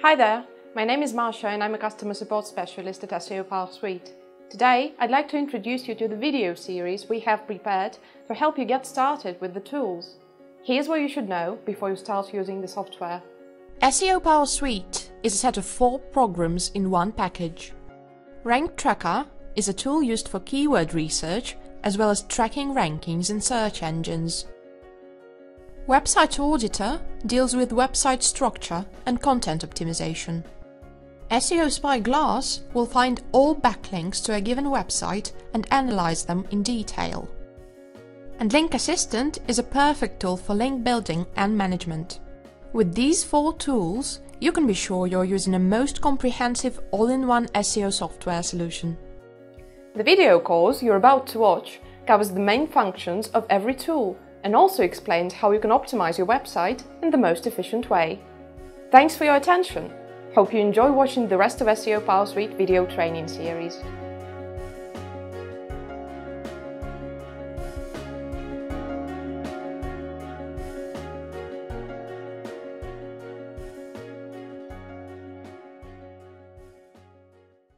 Hi there, my name is Marsha and I'm a customer support specialist at SEO Power Suite. Today, I'd like to introduce you to the video series we have prepared to help you get started with the tools. Here's what you should know before you start using the software. SEO Power Suite is a set of four programs in one package. Rank Tracker is a tool used for keyword research as well as tracking rankings in search engines. Website Auditor deals with website structure and content optimization. SEO Spyglass will find all backlinks to a given website and analyze them in detail. And Link Assistant is a perfect tool for link building and management. With these four tools, you can be sure you're using a most comprehensive all-in-one SEO software solution. The video course you're about to watch covers the main functions of every tool and also explains how you can optimize your website in the most efficient way. Thanks for your attention. Hope you enjoy watching the rest of SEO Power Suite video training series.